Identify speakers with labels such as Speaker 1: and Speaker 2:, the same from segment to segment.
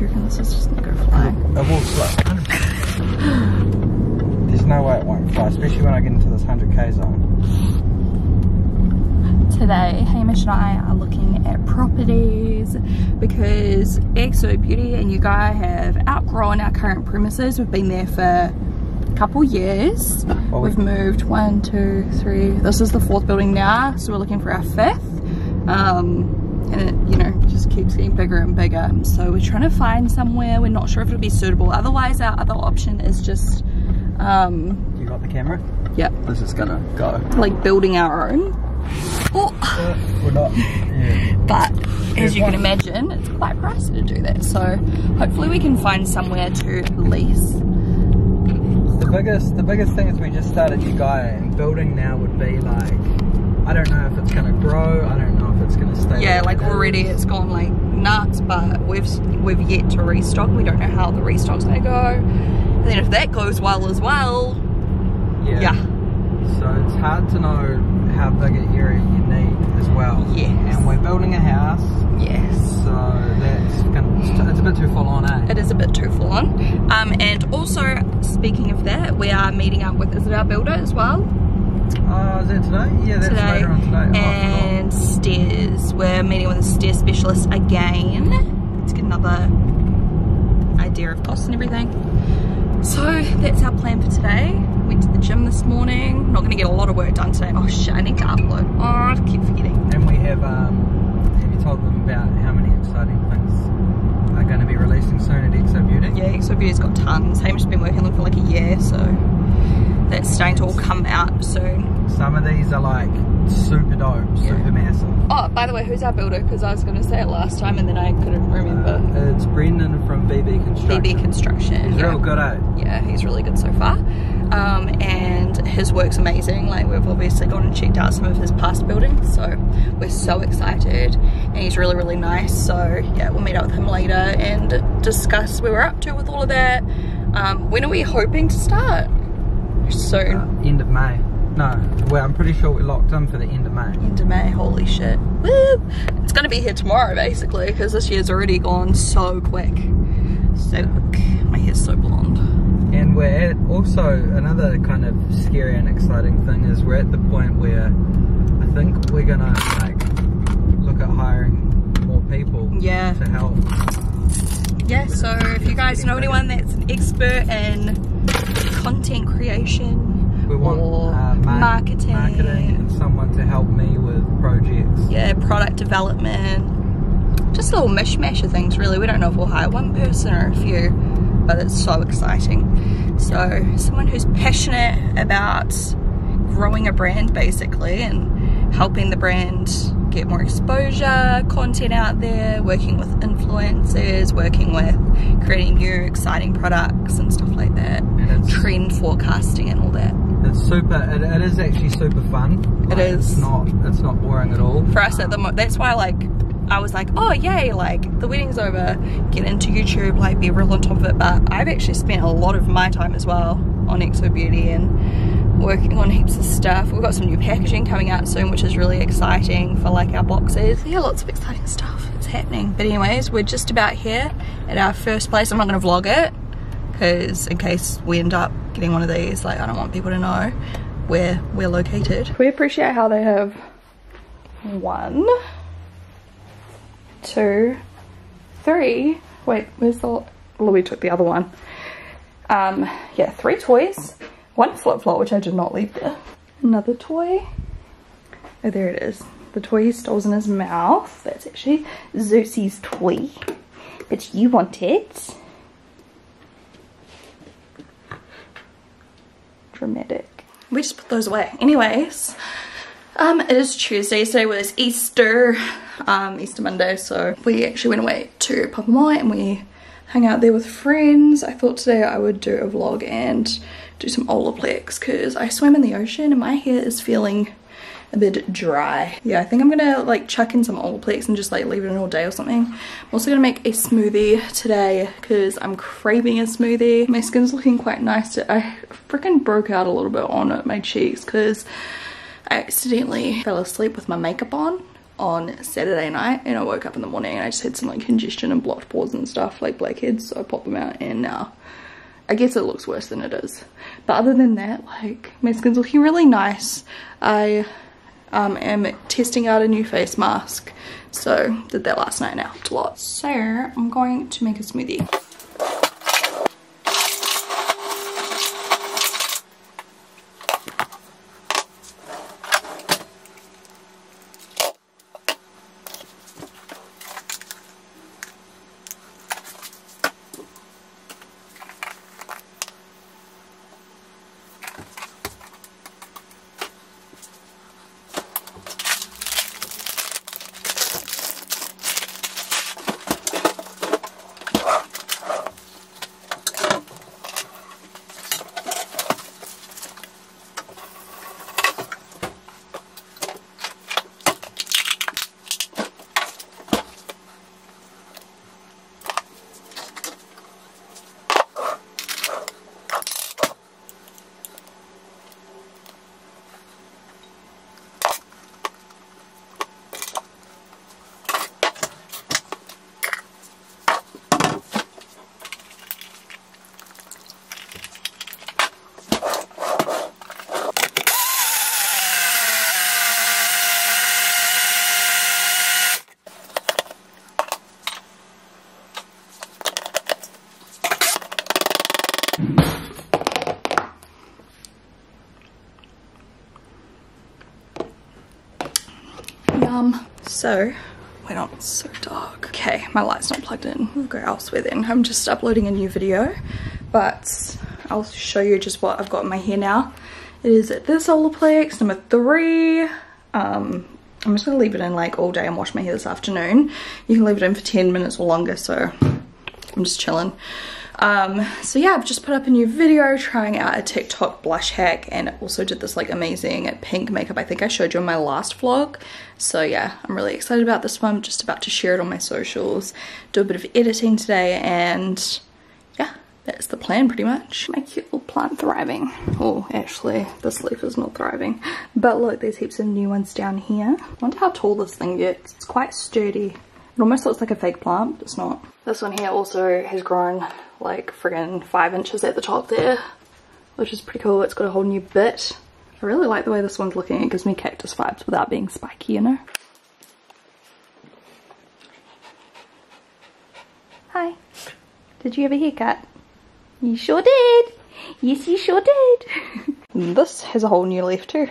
Speaker 1: Do you reckon this just gonna go flying?
Speaker 2: It will fly. 100%. There's no way it won't fly, especially when I get into this 100k zone.
Speaker 1: Today, Hamish and I are looking at properties because xoBeauty and you guys have outgrown our current premises. We've been there for a couple years.
Speaker 2: Well,
Speaker 1: We've moved one, two, three. This is the fourth building now, so we're looking for our fifth. Um, and it, you know, keeps getting bigger and bigger. So we're trying to find somewhere. We're not sure if it'll be suitable. Otherwise, our other option is just, um,
Speaker 2: You got the camera?
Speaker 1: yeah,
Speaker 2: This is gonna go.
Speaker 1: like building our own. Oh.
Speaker 2: We're not. Yeah.
Speaker 1: but as you can imagine it's quite pricey to do that so hopefully we can find somewhere to lease
Speaker 2: The biggest, the biggest thing is we just started Eugaia, and building now would be like, I don't know if it's gonna grow. I don't know if it's gonna stay.
Speaker 1: yeah like
Speaker 2: is.
Speaker 1: already it's gone like nuts but we've we've yet to restock we don't know how the restock's gonna go and then if that goes well as well
Speaker 2: Yeah.
Speaker 1: yeah,
Speaker 2: So it's hard to know how big an area you need as well.
Speaker 1: Yes.
Speaker 2: And we're building a house,
Speaker 1: yes
Speaker 2: so that's gonna, it's a bit too full on, eh?
Speaker 1: it is a bit too full on um, and also speaking of that we are meeting up with is it our builder as well
Speaker 2: Oh, is that today? Yeah, that's
Speaker 1: today
Speaker 2: later on today. Oh,
Speaker 1: and stairs. We're meeting with a stair specialist again. To get another idea of cost and everything. So that's our plan for today. Went to the gym this morning. Not gonna get a lot of work done today. Oh shit I need to upload oh I keep forgetting.
Speaker 2: And we have, um, have you told them about how many exciting things are going to be releasing soon at xoBeauty?
Speaker 1: yeah xoBeauty's got tons. Hamish has been working on them for like a year so that's starting to all come out soon
Speaker 2: Some of these are like super dope, super massive.
Speaker 1: oh by the way who's our builder because I was gonna say it last time and then I couldn't remember
Speaker 2: Uh, it's Brendan from BB Construction.
Speaker 1: BB Construction
Speaker 2: He's
Speaker 1: yeah.
Speaker 2: real good, eh?
Speaker 1: yeah, he's really good so far. Um, and his work's amazing. Like we've obviously gone and checked out some of his past buildings, so we're so excited. And he's really, really nice. So yeah, we'll meet up with him later and discuss where we're up to with all of that. Um, when are we hoping to start? Soon.
Speaker 2: Uh, end of May. No, well, I'm pretty sure we're locked in for the end of May.
Speaker 1: Into May, holy shit. Woo! It's gonna be here tomorrow basically because this year's already gone so quick. So quick. My hair's so blonde.
Speaker 2: And we're at also another kind of scary and exciting thing is we're at the point where I think we're gonna like look at hiring more people
Speaker 1: Yeah.
Speaker 2: to help.
Speaker 1: yeah so if you guys know anyone that's an expert in content creation
Speaker 2: We want
Speaker 1: or
Speaker 2: uh, mar-
Speaker 1: marketing,
Speaker 2: marketing and someone to help me with projects.
Speaker 1: yeah product development. Just a little mishmash of things really. We don't know if we'll hire one person or a few but it's so exciting. So someone who's passionate about growing a brand basically and helping the brand get more exposure content out there working with influencers working with creating new exciting products and stuff like that
Speaker 2: And
Speaker 1: trend forecasting and all that
Speaker 2: it's super. It, it is actually super fun.
Speaker 1: It
Speaker 2: Like,
Speaker 1: is.
Speaker 2: It's not. It's not boring at all.
Speaker 1: for us at the moment that's why like I was like oh yay like the wedding's over get into YouTube like be real on top of it but I've actually spent a lot of my time as well on xoBeauty and working on heaps of stuff we've got some new packaging coming out soon which is really exciting for like our boxes yeah lots of exciting stuff it's happening but anyways we're just about here at our first place I'm not going to vlog it because in case we end up getting one of these like I don't want people to know where we're located we appreciate how they have one two, three. Wait, where's the? Louis took the other one. Um, yeah, three toys. One flip flop, which I did not leave there. Another toy. Oh, there it is. The toy he stole in his mouth. That's actually Zeusy's toy. But you want it. Dramatic. We just put those away. Anyways, um, it is Tuesday, today was Easter, um, Easter Monday, so we actually went away to Papamoa and we hung out there with friends. I thought today I would do a vlog and do some Olaplex because I swam in the ocean and my hair is feeling a bit dry. Yeah, I think I'm gonna like chuck in some Olaplex and just like leave it in all day or something. I'm also gonna make a smoothie today because I'm craving a smoothie. My skin's looking quite nice. I freaking broke out a little bit on my cheeks because I accidentally fell asleep with my makeup on on Saturday night and I woke up in the morning and I just had some like congestion and blocked pores and stuff like blackheads so I popped them out and now I guess it looks worse than it is. But other than that, like my skin's looking really nice. I um, am testing out a new face mask. So did that last night and helped a lot. So I'm going to make a smoothie. Yum. So, on, it's so dark. Okay, my light's not plugged in. We'll go elsewhere then. I'm just uploading a new video, but I'll show you just what I've got in my hair now. It is this Olaplex number three. Um, I'm just gonna leave it in like all day and wash my hair this afternoon. You can leave it in for 10 minutes or longer, so I'm just chilling. Um, so yeah, I've just put up a new video trying out a TikTok blush hack and also did this like amazing pink makeup I think I showed you in my last vlog. So yeah, I'm really excited about this one. I'm just about to share it on my socials, do a bit of editing today and yeah, that's the plan pretty much. My cute little plant thriving. Oh, actually, this leaf is not thriving. But look, there's heaps of new ones down here. I wonder how tall this thing gets. It's quite sturdy. It almost looks like a fake plant, but it's not. This one here also has grown like friggin' five inches at the top there, which is pretty cool. It's got a whole new bit. I really like the way this one's looking. It gives me cactus vibes without being spiky, you know? Hi. Did you have a haircut? You sure did. Yes, you sure did. this has a whole new leaf too.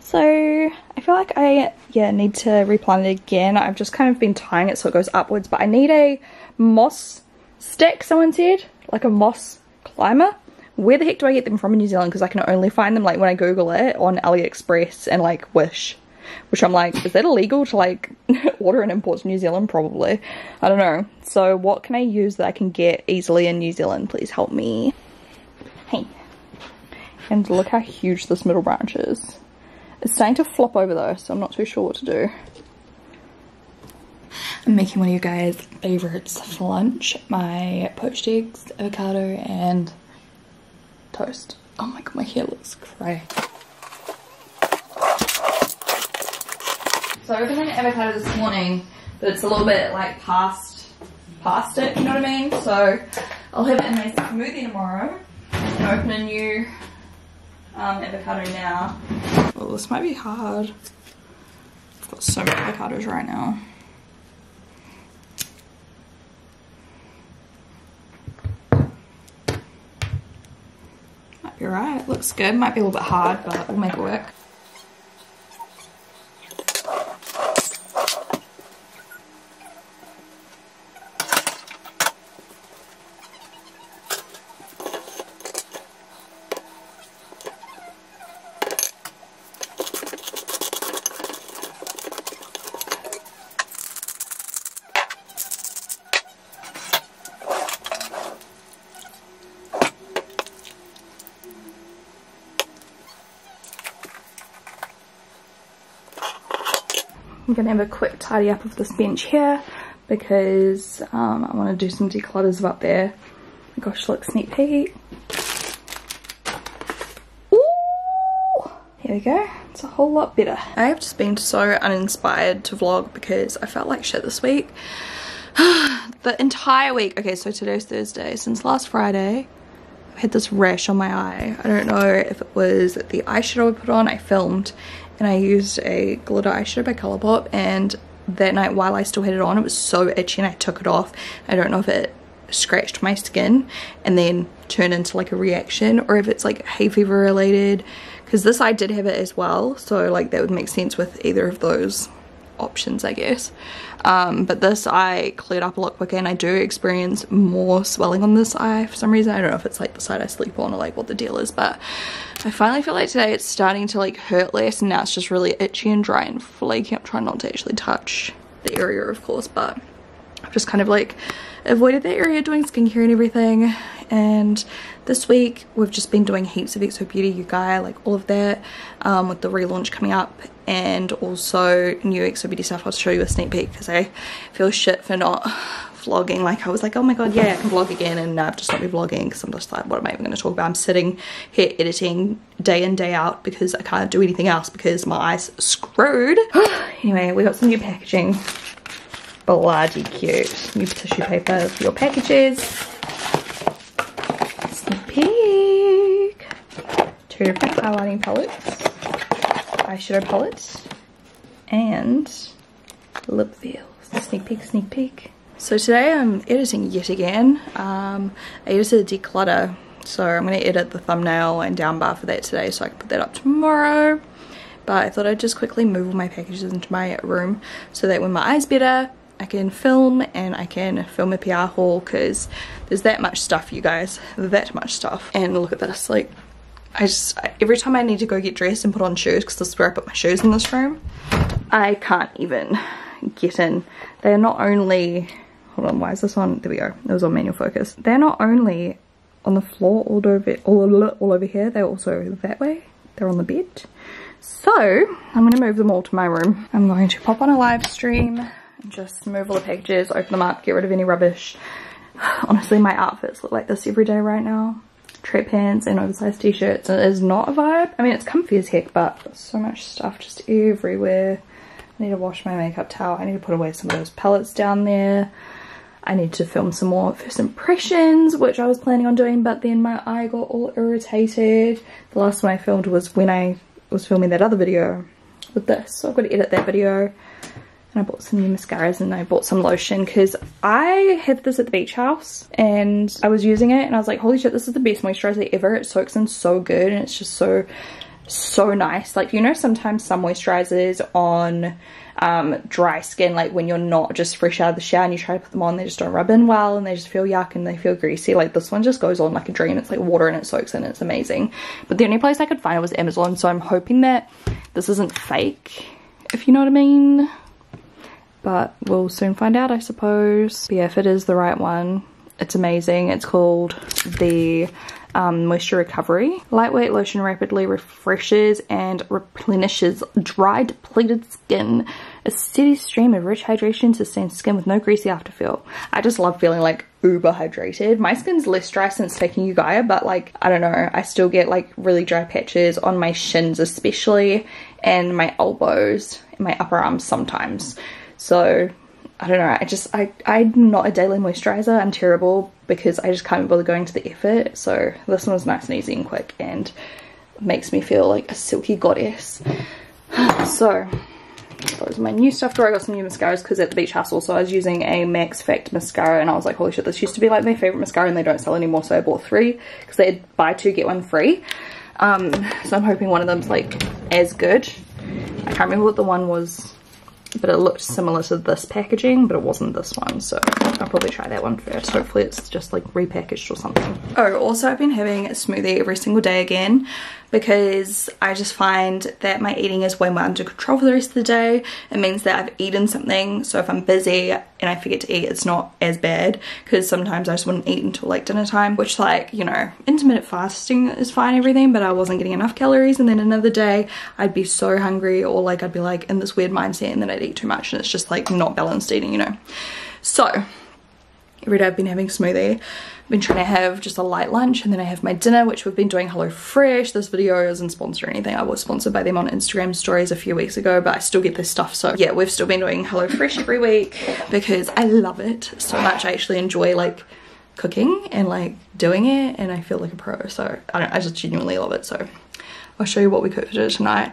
Speaker 1: So I feel like I, yeah, need to replant it again. I've just kind of been tying it so it goes upwards, but I need a moss stick, someone said, like a moss climber. Where the heck do I get them from in New Zealand? Because I can only find them like when I Google it on AliExpress and like Wish. Which I'm like, is that illegal to like order and import to New Zealand? Probably. I don't know. So what can I use that I can get easily in New Zealand? Please help me. Hey. And look how huge this middle branch is. It's starting to flop over though, so I'm not too sure what to do. I'm making one of you guys' favorites for lunch. My poached eggs, avocado, and toast. Oh my god, my hair looks cray. So I opened an avocado this morning, but it's a little bit like past past it, you know what I mean? So I'll have it in my smoothie tomorrow. I open a new um, avocado now. Well, this might be hard. I've got so many avocados right now. Right. Looks good. Might be a little bit hard, but we'll make it work. I'm gonna have a quick tidy up of this bench here because um, I want to do some declutters of up there. Gosh, look, sneak peek. Here we go. it's a whole lot better. I have just been so uninspired to vlog because I felt like shit this week. the entire week. Okay, so today's Thursday. Since last Friday, I've had this rash on my eye. I don't know if it was the eyeshadow I put on. I filmed and I used a glitter eyeshadow by Colourpop and that night while I still had it on, it was so itchy and I took it off. I don't know if it scratched my skin and then turned into like a reaction or if it's like hay fever related because this I did have it as well so like that would make sense with either of those options I guess. Um, but this eye cleared up a lot quicker and I do experience more swelling on this eye for some reason. I don't know if it's like the side I sleep on or like what the deal is but I finally feel like today it's starting to like hurt less and now it's just really itchy and dry and flaky. I'm trying not to actually touch the area of course but I've just kind of like avoided that area doing skincare and everything and this week we've just been doing heaps of Exo Beauty Eugaia like all of that um, with the relaunch coming up and also new xoBeauty stuff. I'll show you a sneak peek because I feel shit for not vlogging. Like I was like oh my god yeah I can vlog again and now I've just not been vlogging because I'm just like what am I even going to talk about? I'm sitting here editing day in day out because I can't do anything else because my eyes screwed. Anyway we got some new packaging. Bloody cute. New tissue paper for your packages. Sneak peek. Two different highlighting palettes. Eyeshadow palettes. And lip veils. Sneak peek, sneak peek. So today I'm editing yet again. Um, I edited declutter. So I'm going to edit the thumbnail and down bar for that today so I can put that up tomorrow but I thought I'd just quickly move all my packages into my room so that when my eye's better I can film and I can film a PR haul because there's that much stuff you guys that much stuff and look at this like I just every time I need to go get dressed and put on shoes because this is where I put my shoes in this room I can't even get in. They're not only hold on why is this on? There we go. It was on manual focus. They're not only on the floor all over all, all over here they're also that way. They're on the bed. So I'm going to move them all to my room. I'm going to pop on a live stream just move all the packages, open them up, get rid of any rubbish. Honestly, my outfits look like this every day right now. Track pants and oversized t-shirts. It is not a vibe. I mean, it's comfy as heck, but so much stuff just everywhere. I need to wash my makeup towel. I need to put away some of those palettes down there. I need to film some more first impressions, which I was planning on doing, but then my eye got all irritated. The last one I filmed was when I was filming that other video with this. So I've got to edit that video and I bought some new mascaras and I bought some lotion because I have this at the beach house and I was using it and I was like holy shit this is the best moisturizer ever. It soaks in so good and it's just so so nice. Like you know sometimes some moisturizers on um, dry skin like when you're not just fresh out of the shower and you try to put them on they just don't rub in well and they just feel yuck and they feel greasy. Like this one just goes on like a dream. It's like water and it soaks in. It's amazing. But the only place I could find it was Amazon. So I'm hoping that this isn't fake if you know what I mean but we'll soon find out I suppose. But yeah, if it is the right one, it's amazing. It's called the um, Moisture Recovery. Lightweight lotion rapidly refreshes and replenishes dry, depleted skin. A steady stream of rich hydration sustains skin with no greasy afterfeel. I just love feeling like uber hydrated. My skin's less dry since taking Eugaia, but like, I don't know, I still get like really dry patches on my shins especially and my elbows and my upper arms sometimes. So I don't know, I just, I, I'm not a daily moisturizer, I'm terrible because I just can't bother going to the effort. So this one was nice and easy and quick and makes me feel like a silky goddess. so those are my new stuff drawer. I got some new mascaras because at the beach house also I was using a Max Factor mascara and I was like, holy shit, this used to be like my favorite mascara and they don't sell anymore. So I bought three because they had buy two, get one free. Um, so I'm hoping one of them's like as good. I can't remember what the one was but it looked similar to this packaging but it wasn't this one so I'll probably try that one first. Hopefully it's just like repackaged or something. Oh also I've been having a smoothie every single day again because I just find that my eating is way more under control for the rest of the day. It means that I've eaten something, so if I'm busy and I forget to eat, it's not as bad because sometimes I just wouldn't eat until like dinner time, which like, you know, intermittent fasting is fine everything, but I wasn't getting enough calories and then another day I'd be so hungry or like I'd be like in this weird mindset and then I'd eat too much and it's just like not balanced eating, you know. So every day I've been having smoothie. I've been trying to have just a light lunch and then I have my dinner which we've been doing HelloFresh. This video isn't sponsored or anything. I was sponsored by them on Instagram stories a few weeks ago but I still get this stuff so yeah we've still been doing HelloFresh every week because I love it so much. I actually enjoy like cooking and like doing it and I feel like a pro so I don't I just genuinely love it so I'll show you what we cooked for dinner tonight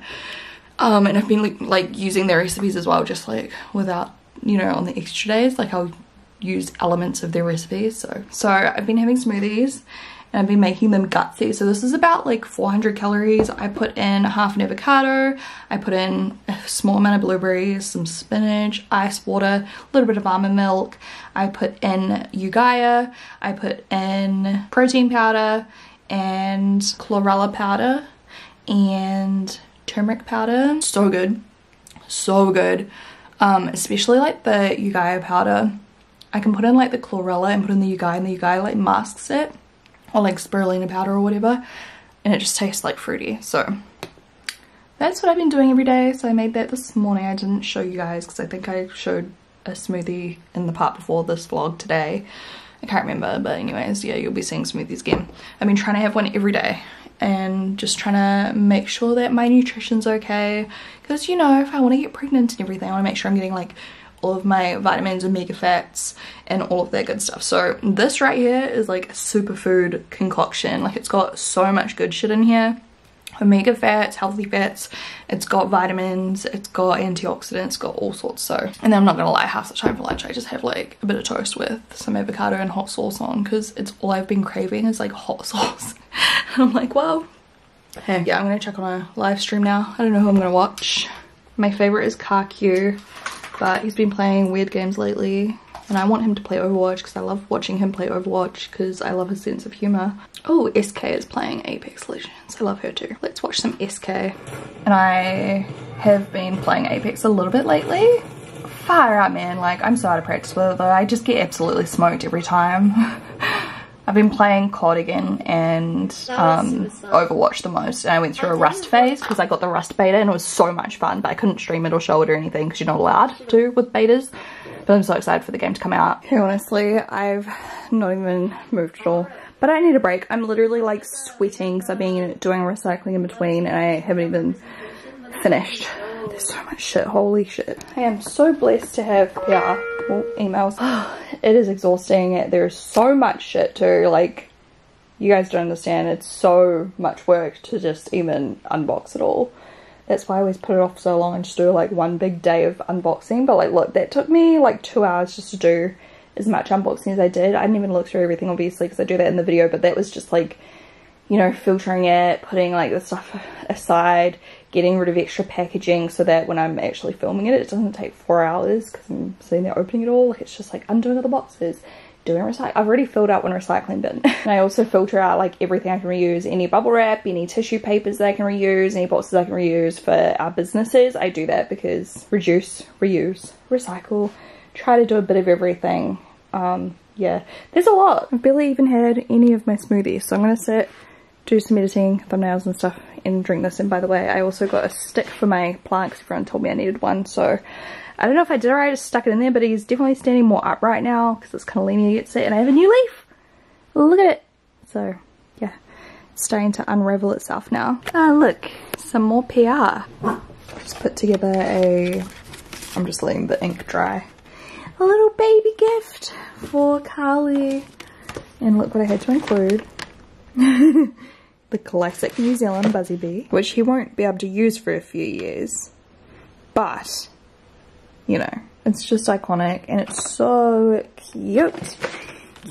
Speaker 1: um and I've been like using their recipes as well just like without you know on the extra days like I'll use elements of their recipes so so I've been having smoothies and I've been making them gutsy. So this is about like 400 calories. I put in half an avocado, I put in a small amount of blueberries, some spinach, ice water, a little bit of almond milk. I put in Eugaia, I put in protein powder and chlorella powder and turmeric powder. So good, so good. Um, especially like the Eugaia powder. I can put in like the chlorella and put in the Eugaia and the Eugaia like masks it or like spirulina powder or whatever and it just tastes like fruity. So that's what I've been doing every day. So I made that this morning. I didn't show you guys because I think I showed a smoothie in the part before this vlog today. I can't remember but anyways yeah you'll be seeing smoothies again. I've been trying to have one every day and just trying to make sure that my nutrition's okay because you know if I want to get pregnant and everything I want to make sure I'm getting like all of my vitamins, and omega fats, and all of that good stuff. So this right here is like a superfood concoction. Like it's got so much good shit in here. Omega fats, healthy fats, it's got vitamins, it's got antioxidants, it's got all sorts. So, and then I'm not gonna lie, half the time for lunch I just have like a bit of toast with some avocado and hot sauce on because it's all I've been craving is like hot sauce. and I'm like, well, hey, yeah, I'm gonna check on a live stream now. I don't know who I'm gonna watch. My favorite is KarQ but he's been playing weird games lately and I want him to play Overwatch because I love watching him play Overwatch because I love his sense of humor. Oh, SK is playing Apex Legends. I love her too. Let's watch some SK. And I have been playing Apex a little bit lately. Fire out, man. Like, I'm so out of practice with it though. I just get absolutely smoked every time. I've been playing COD again and um, Overwatch the most and I went through a Rust phase because I got the Rust beta and it was so much fun but I couldn't stream it or show it or anything because you're not allowed to with betas but I'm so excited for the game to come out. Honestly, I've not even moved at all but I need a break. I'm literally like sweating because I've been doing recycling in between and I haven't even finished. There's so much shit, holy shit. I am so blessed to have PR emails. it is exhausting. There's so much shit too. Like, you guys don't understand. It's so much work to just even unbox it all. That's why I always put it off so long and just do like one big day of unboxing. But like, look, that took me like two hours just to do as much unboxing as I did. I didn't even look through everything obviously because I do that in the video, but that was just like, you know, filtering it, putting like the stuff aside, getting rid of extra packaging so that when I'm actually filming it, it doesn't take four hours because I'm sitting there opening it all. Like it's just like undoing all the boxes, doing recycle. I've already filled out one recycling bin. and I also filter out like everything I can reuse, any bubble wrap, any tissue papers that I can reuse, any boxes I can reuse for our businesses. I do that because reduce, reuse, recycle, try to do a bit of everything. Um, yeah, there's a lot. I've barely even had any of my smoothies, so I'm gonna sit do some editing, thumbnails and stuff and drink this. And by the way, I also got a stick for my plant because everyone told me I needed one. So I don't know if I did or I just stuck it in there, but he's definitely standing more upright now because it's kind of leaning against it. And I have a new leaf. Look at it. So yeah, it's starting to unravel itself now. Ah, look, some more PR. Just put together a, I'm just letting the ink dry. A little baby gift for Carly. And look what I had to include. the classic New Zealand Buzzy Bee, which he won't be able to use for a few years. But, you know, it's just iconic and it's so cute.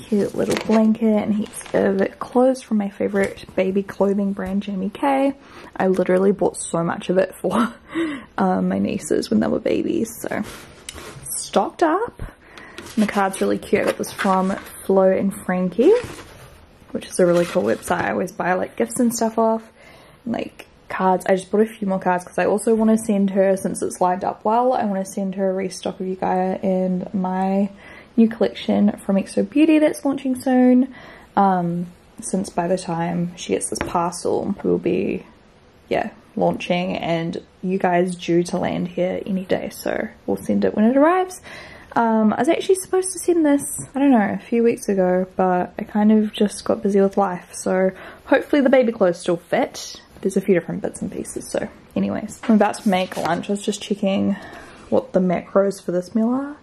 Speaker 1: Cute little blanket and heaps of clothes from my favorite baby clothing brand, Jamie Kay. I literally bought so much of it for um, my nieces when they were babies, so stocked up. And the card's really cute. I got this from Flo and Frankie which is a really cool website. I always buy like gifts and stuff off, like cards. I just bought a few more cards because I also want to send her, since it's lined up well, I want to send her a restock of Eugaia and my new collection from xoBeauty that's launching soon. Um, since by the time she gets this parcel, we'll be, yeah, launching and you guys due to land here any day. So we'll send it when it arrives. Um, I was actually supposed to send this, I don't know, a few weeks ago, but I kind of just got busy with life. So hopefully the baby clothes still fit. There's a few different bits and pieces. So anyways, I'm about to make lunch. I was just checking what the macros for this meal are.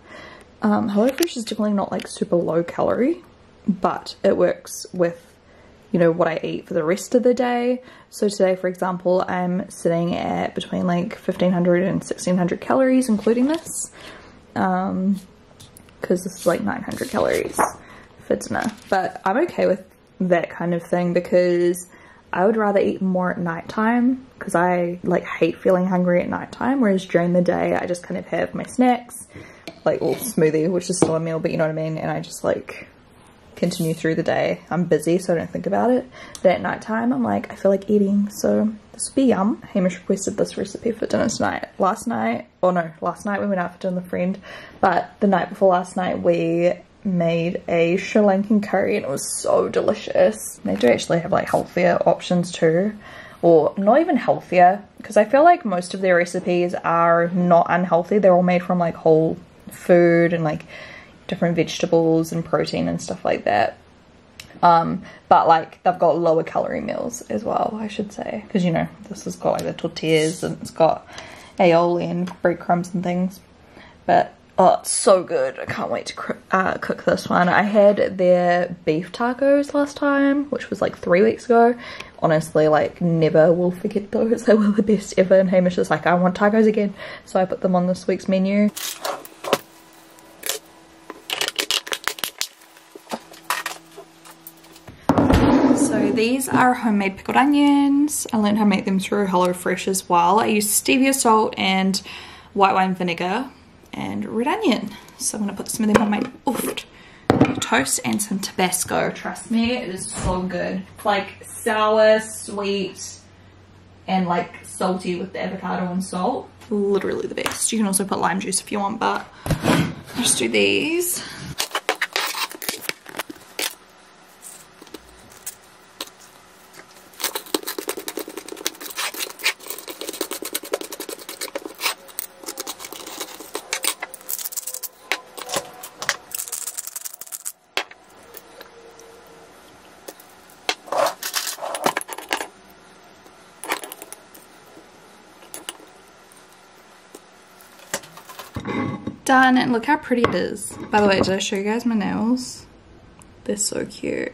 Speaker 1: Um, HelloFresh is definitely not like super low calorie, but it works with you know what I eat for the rest of the day. So today, for example, I'm sitting at between like 1500 and 1600 calories, including this um because this is like 900 calories for dinner but i'm okay with that kind of thing because i would rather eat more at nighttime because i like hate feeling hungry at nighttime whereas during the day i just kind of have my snacks like well smoothie which is still a meal but you know what i mean? And i just like continue through the day i'm busy so i don't think about it but at nighttime i'm like i feel like eating so this will be yum. Hamish requested this recipe for dinner tonight. Last night, or no, last night we went out for dinner with a friend, but the night before last night we made a Sri Lankan curry and it was so delicious. They do actually have like healthier options too, or not even healthier, because I feel like most of their recipes are not unhealthy. They're all made from like whole food and like different vegetables and protein and stuff like that. Um, but like they've got lower calorie meals as well, I should say, because you know this has got like the tortillas and it's got aioli and breadcrumbs and things. But oh, it's so good! I can't wait to uh, cook this one. I had their beef tacos last time, which was like three weeks ago. Honestly, like never will forget those. They were the best ever. And Hamish is like, I want tacos again, so I put them on this week's menu. These are homemade pickled onions. I learned how to make them through HelloFresh as well. I use stevia salt and white wine vinegar and red onion. So I'm gonna put some of them on my toast and some Tabasco. Trust me, it is so good. Like sour, sweet, and like salty with the avocado and salt. Literally the best. You can also put lime juice if you want, but let's do these. Done and look how pretty it is. By the way, did I show you guys my nails? They're so cute.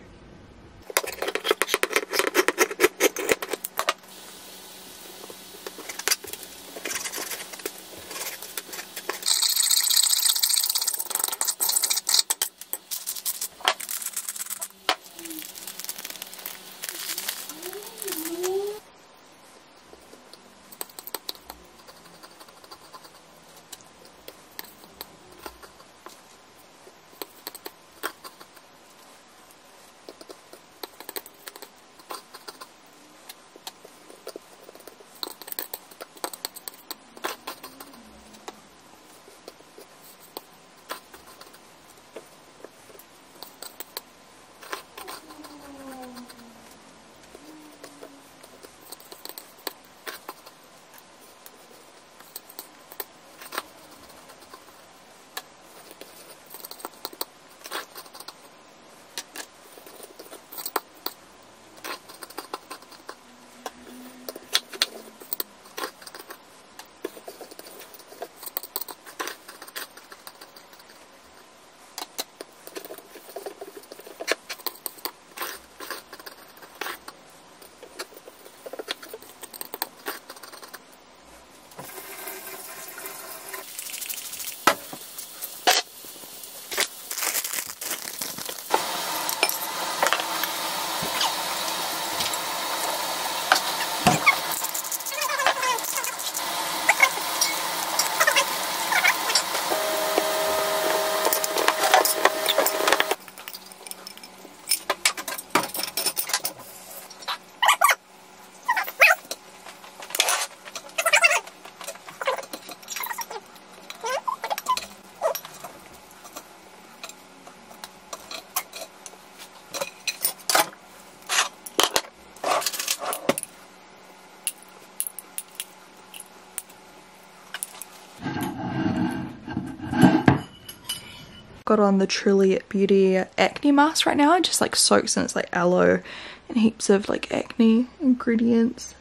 Speaker 1: Got on the Truly Beauty acne mask right now. It just like soaks in its like aloe and heaps of like acne ingredients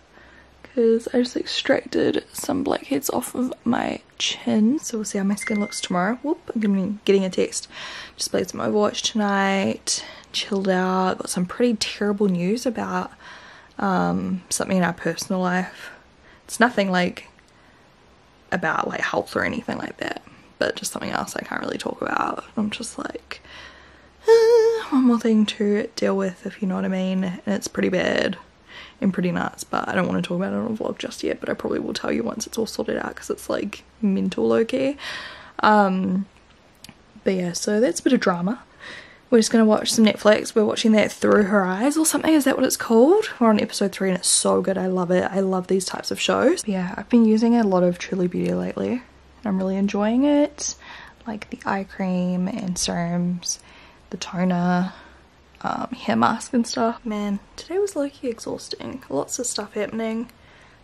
Speaker 1: because I just extracted some blackheads off of my chin. So we'll see how my skin looks tomorrow. Whoop, I'm getting a text. Just played some Overwatch tonight, chilled out, got some pretty terrible news about um, something in our personal life. It's nothing like about like health or anything like that, but just something else I can't really talk about. I'm just like, uh, one more thing to deal with, if you know what I mean, and it's pretty bad and pretty nuts, but I don't want to talk about it on a vlog just yet, but I probably will tell you once it's all sorted out because it's like mental low-key. Um, but yeah, so that's a bit of drama. We're just going to watch some Netflix. We're watching that Through Her Eyes or something. Is that what it's called? We're on episode 3 and it's so good. I love it. I love these types of shows. But yeah, I've been using a lot of Truly Beauty lately. And I'm really enjoying it. Like the eye cream and serums, the toner, um, hair mask and stuff. Man, today was low-key exhausting. Lots of stuff happening,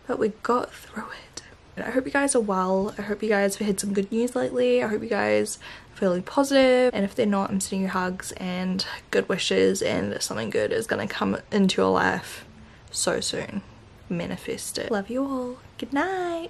Speaker 1: but we got through it. I hope you guys are well. I hope you guys have had some good news lately. I hope you guys are feeling positive. And if they're not, I'm sending you hugs and good wishes and something good is gonna come into your life so soon. Manifest it. Love you all. Good night.